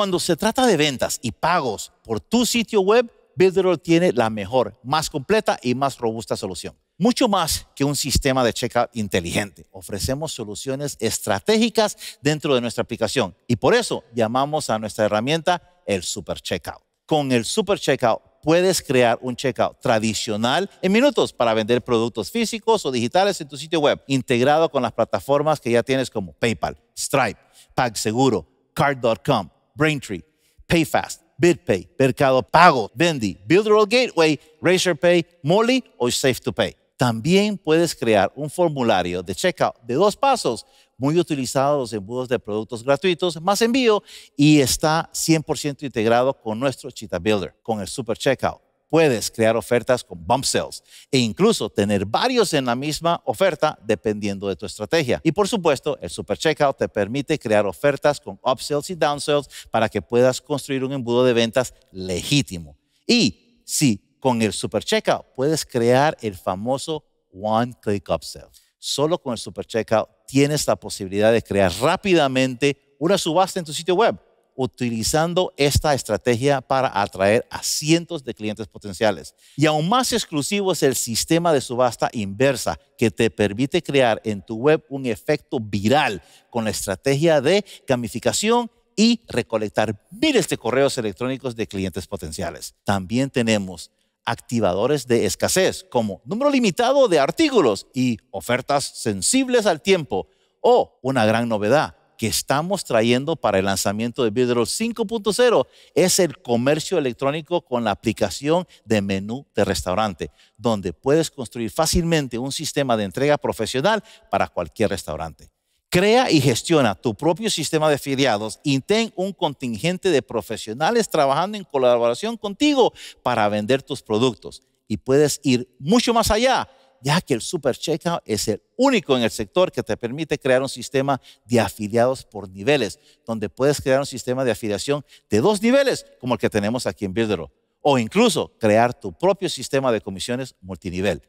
Cuando se trata de ventas y pagos por tu sitio web, Builderall tiene la mejor, más completa y más robusta solución. Mucho más que un sistema de checkout inteligente. Ofrecemos soluciones estratégicas dentro de nuestra aplicación y por eso llamamos a nuestra herramienta el Super Checkout. Con el Super Checkout puedes crear un checkout tradicional en minutos para vender productos físicos o digitales en tu sitio web, integrado con las plataformas que ya tienes como PayPal, Stripe, PagSeguro, Card.com, Braintree, PayFast BitPay, Mercado Pago, Vendi, Builderall Gateway, RazorPay, Molly o Safe2Pay. También puedes crear un formulario de checkout de dos pasos, muy utilizado los embudos de productos gratuitos, más envío y está 100% integrado con nuestro Cheetah Builder, con el Super Checkout puedes crear ofertas con bump sales e incluso tener varios en la misma oferta dependiendo de tu estrategia. Y por supuesto, el Super Checkout te permite crear ofertas con upsells y downsells para que puedas construir un embudo de ventas legítimo. Y si con el Super Checkout puedes crear el famoso One Click Upsell. Solo con el Super Checkout tienes la posibilidad de crear rápidamente una subasta en tu sitio web utilizando esta estrategia para atraer a cientos de clientes potenciales. Y aún más exclusivo es el sistema de subasta inversa que te permite crear en tu web un efecto viral con la estrategia de gamificación y recolectar miles de correos electrónicos de clientes potenciales. También tenemos activadores de escasez como número limitado de artículos y ofertas sensibles al tiempo o una gran novedad que estamos trayendo para el lanzamiento de Builderall 5.0 es el comercio electrónico con la aplicación de menú de restaurante, donde puedes construir fácilmente un sistema de entrega profesional para cualquier restaurante. Crea y gestiona tu propio sistema de afiliados y ten un contingente de profesionales trabajando en colaboración contigo para vender tus productos. Y puedes ir mucho más allá ya que el Super Checkout es el único en el sector que te permite crear un sistema de afiliados por niveles, donde puedes crear un sistema de afiliación de dos niveles, como el que tenemos aquí en Builderall, o incluso crear tu propio sistema de comisiones multinivel.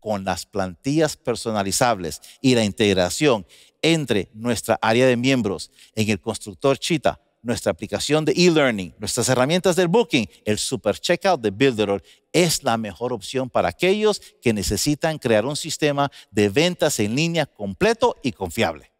Con las plantillas personalizables y la integración entre nuestra área de miembros en el constructor Cheetah nuestra aplicación de e-learning, nuestras herramientas del booking, el super checkout de Builderall es la mejor opción para aquellos que necesitan crear un sistema de ventas en línea completo y confiable.